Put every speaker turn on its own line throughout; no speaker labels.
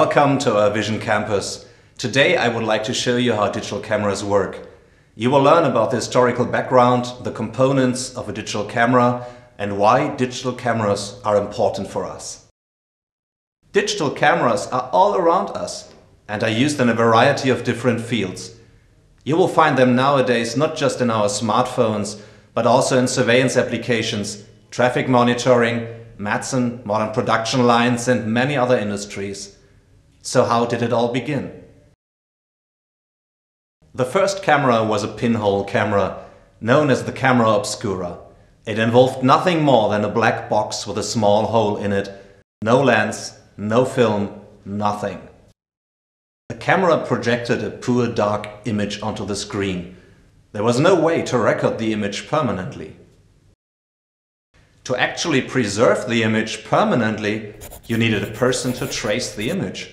Welcome to our Vision Campus. Today I would like to show you how digital cameras work. You will learn about the historical background, the components of a digital camera and why digital cameras are important for us. Digital cameras are all around us and are used in a variety of different fields. You will find them nowadays not just in our smartphones, but also in surveillance applications, traffic monitoring, medicine, modern production lines and many other industries. So how did it all begin? The first camera was a pinhole camera, known as the camera obscura. It involved nothing more than a black box with a small hole in it. No lens, no film, nothing. The camera projected a poor dark image onto the screen. There was no way to record the image permanently. To actually preserve the image permanently, you needed a person to trace the image.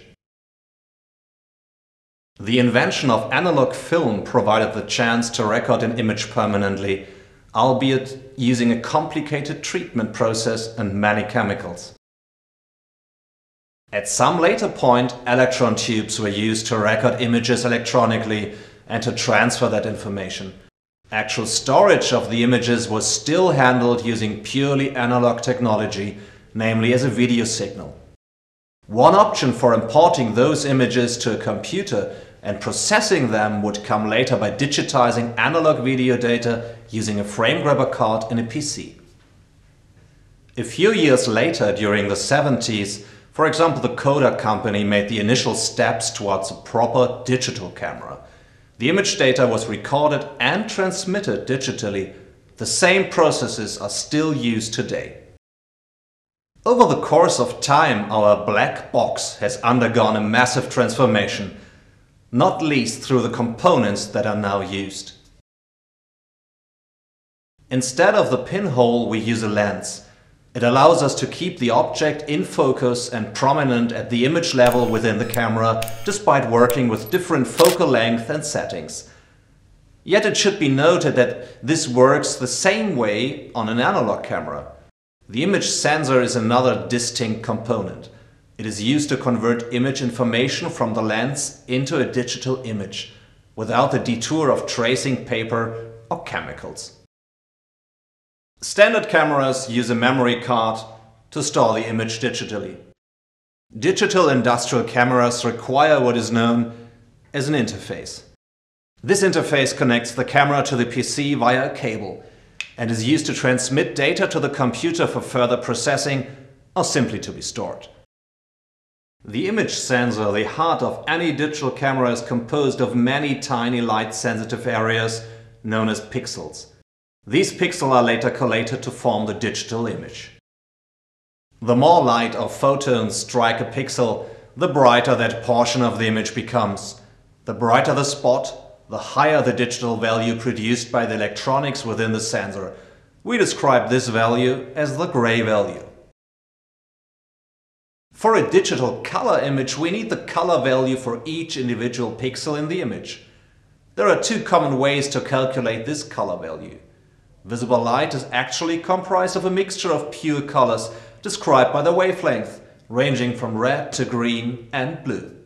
The invention of analog film provided the chance to record an image permanently, albeit using a complicated treatment process and many chemicals. At some later point, electron tubes were used to record images electronically and to transfer that information. Actual storage of the images was still handled using purely analog technology, namely as a video signal. One option for importing those images to a computer and processing them would come later by digitizing analog video data using a frame grabber card in a PC. A few years later, during the 70s, for example, the Kodak company made the initial steps towards a proper digital camera. The image data was recorded and transmitted digitally. The same processes are still used today. Over the course of time, our black box has undergone a massive transformation, not least through the components that are now used. Instead of the pinhole, we use a lens. It allows us to keep the object in focus and prominent at the image level within the camera, despite working with different focal length and settings. Yet it should be noted that this works the same way on an analog camera. The image sensor is another distinct component. It is used to convert image information from the lens into a digital image, without the detour of tracing paper or chemicals. Standard cameras use a memory card to store the image digitally. Digital industrial cameras require what is known as an interface. This interface connects the camera to the PC via a cable and is used to transmit data to the computer for further processing or simply to be stored. The image sensor, the heart of any digital camera, is composed of many tiny light-sensitive areas known as pixels. These pixels are later collated to form the digital image. The more light or photons strike a pixel, the brighter that portion of the image becomes. The brighter the spot, the higher the digital value produced by the electronics within the sensor. We describe this value as the gray value. For a digital color image, we need the color value for each individual pixel in the image. There are two common ways to calculate this color value. Visible light is actually comprised of a mixture of pure colors described by the wavelength, ranging from red to green and blue.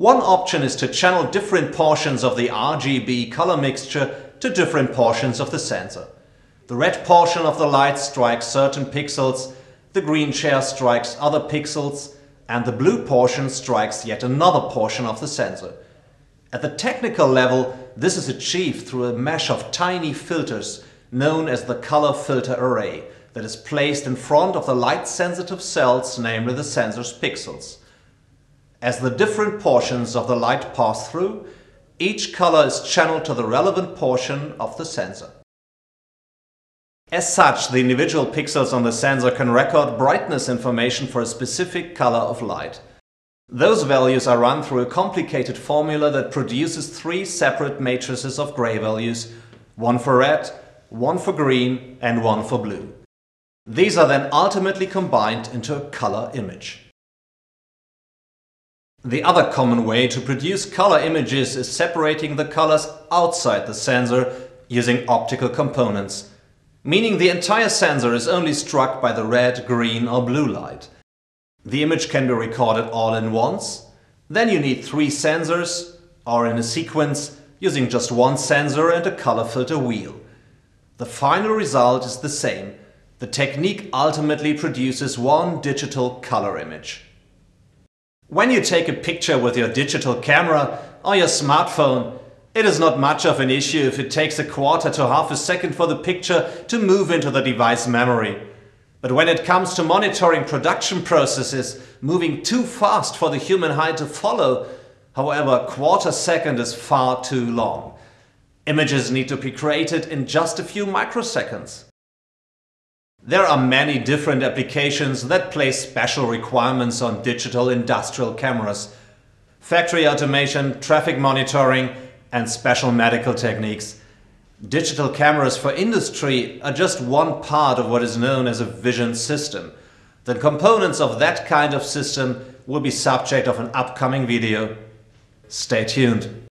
One option is to channel different portions of the RGB color mixture to different portions of the sensor. The red portion of the light strikes certain pixels, the green share strikes other pixels, and the blue portion strikes yet another portion of the sensor. At the technical level, this is achieved through a mesh of tiny filters known as the color filter array that is placed in front of the light-sensitive cells, namely the sensor's pixels. As the different portions of the light pass through, each color is channeled to the relevant portion of the sensor. As such, the individual pixels on the sensor can record brightness information for a specific color of light. Those values are run through a complicated formula that produces three separate matrices of gray values, one for red, one for green and one for blue. These are then ultimately combined into a color image. The other common way to produce color images is separating the colors outside the sensor using optical components, meaning the entire sensor is only struck by the red, green or blue light. The image can be recorded all in once. Then you need three sensors, or in a sequence, using just one sensor and a color filter wheel. The final result is the same. The technique ultimately produces one digital color image. When you take a picture with your digital camera or your smartphone, it is not much of an issue if it takes a quarter to half a second for the picture to move into the device memory. But when it comes to monitoring production processes moving too fast for the human eye to follow, however, a quarter second is far too long. Images need to be created in just a few microseconds. There are many different applications that place special requirements on digital industrial cameras. Factory automation, traffic monitoring and special medical techniques Digital cameras for industry are just one part of what is known as a vision system. The components of that kind of system will be subject of an upcoming video. Stay tuned.